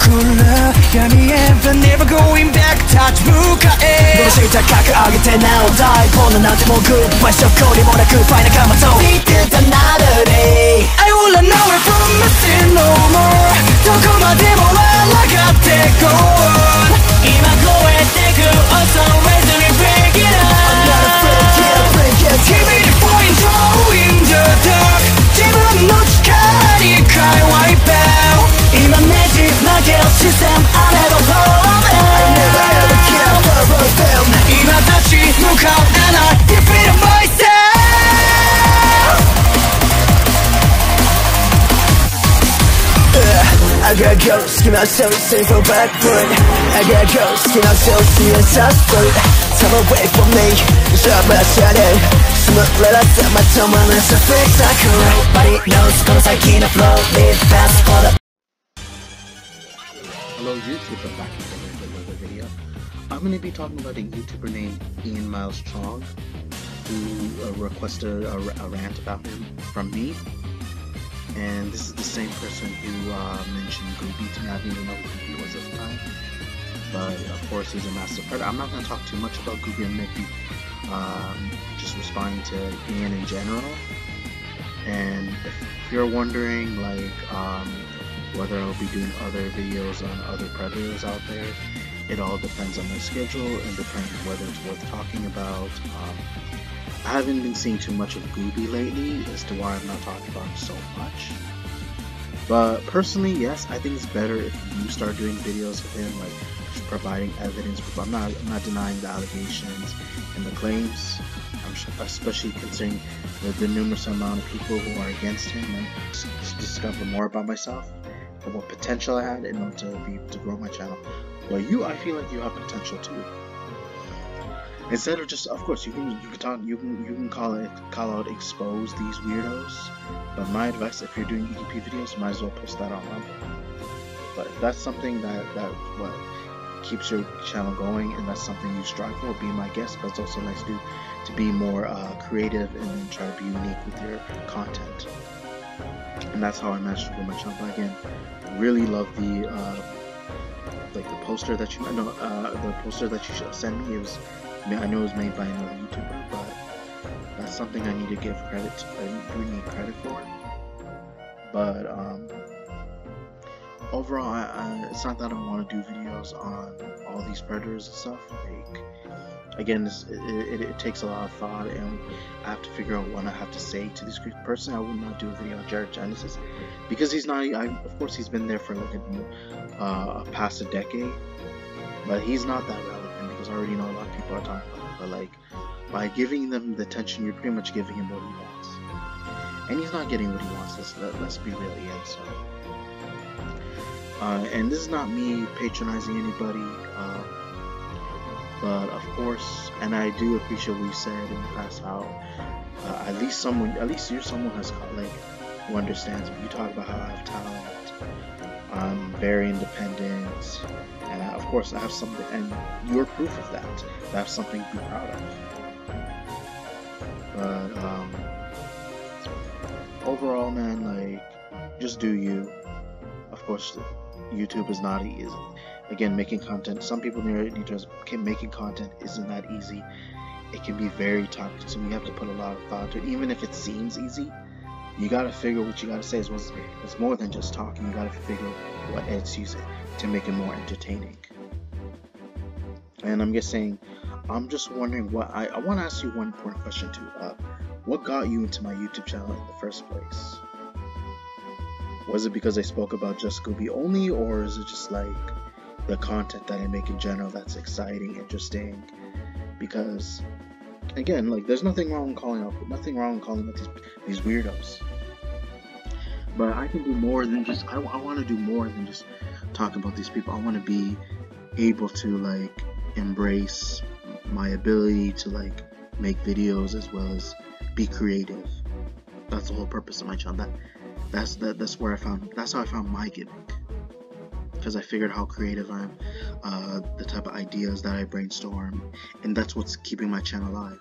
闇へ But never going back touch 向かえどうして高く上げて Now die こんななんてもうグッバイ証拠にもなくファイナカマト Beat it another day I will run away from missing no more どこまでも笑がって go on For I see Time away from me, my my tongue, I knows, flow Live fast for the Hello YouTube, I'm back again with another video. I'm going to be talking about a YouTuber named Ian Miles Chong who uh, requested a, a, rant about him from me. And this is the same person who uh, mentioned Gooby to. I even know who Gooby was at the time. But of course he's a massive predator. I'm not going to talk too much about going to be um, just responding to Ian in general. And if you're wondering like um, whether I'll be doing other videos on other predators out there. It all depends on my schedule and depends whether it's worth talking about. Um, I haven't been seeing too much of Gooby lately as to why I'm not talking about him so much. But personally, yes, I think it's better if you start doing videos of him, like providing evidence. I'm not, I'm not denying the allegations and the claims. Especially considering the, the numerous amount of people who are against him, and discover more about myself and what potential I had in order to be to grow my channel. Well, you, I feel like you have potential too. Instead of just, of course, you can you can talk, you can you can call it call out expose these weirdos. But my advice, if you're doing EDP videos, might as well post that on Rumble. But if that's something that that what keeps your channel going and that's something you strive for, be my guest. But it's also nice to to be more uh, creative and try to be unique with your content and that's how I managed to grow my channel. Again, really love the uh, like the poster that you know uh, the poster that you sent me. It was I know it was made by another YouTuber, but that's something I need to give credit. To, I do need credit for. But um, overall, I, I, it's not that I want to do videos on all these predators and stuff. Like again, it, it, it, takes a lot of thought, and I have to figure out what I have to say to this. Personally, I would not do a video on Jared Genesis because he's not. I, of course, he's been there for like a, uh, past a decade, but he's not that relevant because I already know a lot of people are talking about him. But like, by giving them the attention, you're pretty much giving him what he wants, and he's not getting what he wants. Let's let, us be real, Ian. So. Uh, and this is not me patronizing anybody. Uh, but of course, and I do appreciate what you said in the past how uh, at least someone, at least you're someone who's like who understands me. You talk about how I have talent, I'm very independent, and I, of course I have something, and you're proof of that. I have something to be proud of. But um, overall, man, like just do you. Of course, YouTube is not easy again making content. Some people need to making content isn't that easy. It can be very time consuming you have to put a lot of thought to it. Even if it seems easy you got to figure what you got to say is it's more than just talking. You got to figure what edits use it to make it more entertaining. And i'm just saying i'm just wondering what i, I want to ask you one important question too. Uh, what got you into my youtube channel in the first place? Was it because I spoke about just Gooby only, or is it just like the content that I make in general that's exciting, interesting. Because again, like there's nothing wrong calling out nothing wrong calling out these these weirdos. But I can do more than just I, I want to do more than just talk about these people. I want to be able to like embrace my ability to like make videos as well as be creative. That's the whole purpose of my channel. That that's that that's where I found that's how I found my gimmick because I figured how creative I am, uh, the type of ideas that I brainstorm, and that's what's keeping my channel alive.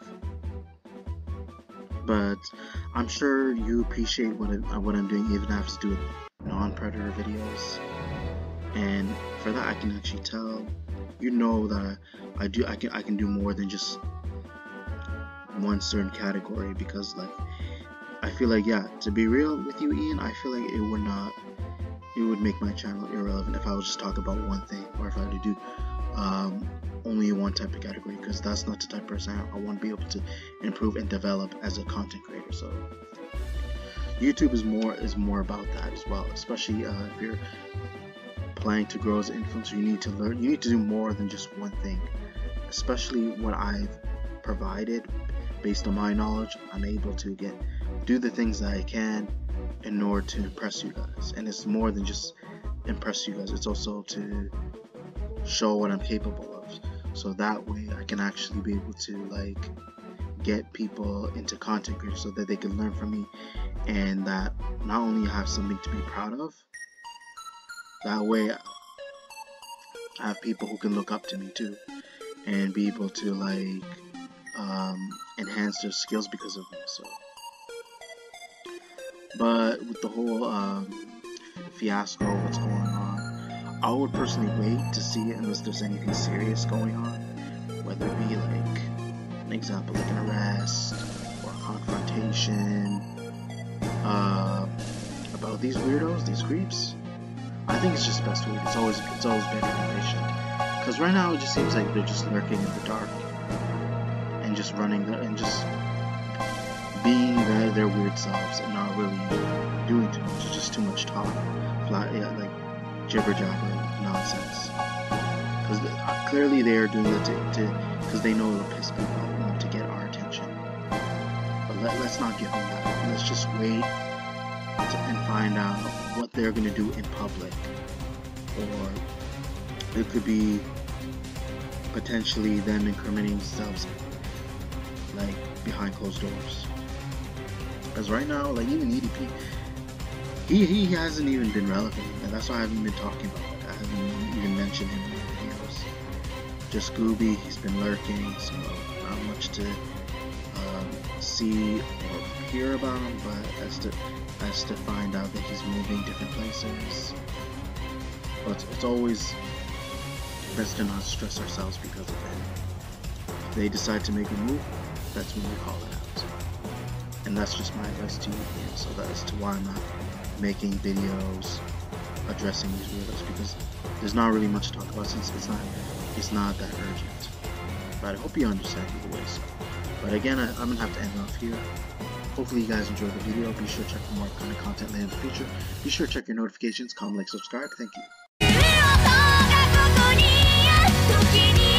But I'm sure you appreciate what, I, what I'm doing, even if I have to do non-predator videos. and for that I can actually tell you know that I, I do I can I can do more than just one certain category because like I feel like yeah to be real with you Ian I feel like it would not it would make my channel irrelevant if I was just talk about one thing or if I were to do um, only one type of category because that's not the type of person I, I want to be able to improve and develop as a content creator so. YouTube is more is more about that as well especially uh, if you're planning to grow as an influencer you need to learn you need to do more than just one thing. Especially what I've provided based on my knowledge I'm able to get do the things that I can in order to impress you guys. And it's more than just impress you guys it's also to show what I'm capable of. So that way I can actually be able to like get people into content creators so that they can learn from me and that not only I have something to be proud of that way I have people who can look up to me too and be able to like um, enhance their skills because of me so but with the whole um, fiasco what's going on I would personally wait to see unless there's anything serious going on whether it be like an example like an arrest or a confrontation uh, about these weirdos these creeps. I think it's just best to wait it's always it's always better than patient because right now it just seems like they're just lurking in the dark and just running the, and just their, weird selves and not really doing too much. It's just too much talk, flat, yeah, like jibber jabber nonsense. Because uh, clearly they are doing it to because they know it'll piss people off to get our attention. But let, let's not give them that. Let's just wait to, and find out what they're gonna do in public, or it could be potentially them incriminating themselves like behind closed doors. Because right now, like even EDP, he he hasn't even been relevant, and that's why I haven't been talking about. It. I haven't even mentioned him in my videos. Just Gooby, he's been lurking, so not much to um, see or hear about him. But as to as to find out that he's moving different places, but it's, always best to not stress ourselves because of it. If they decide to make a move, that's when we call it. And that's just my advice to you again. So that's to why I'm not making videos addressing these weirdos because there's not really much to talk about since it's not it's not that urgent. But I hope you understand either way. So. But again, I, I'm gonna have to end off here. Hopefully you guys enjoyed the video. Be sure to check for more kind of content later in the future. Be sure to check your notifications, comment, like, subscribe. Thank you.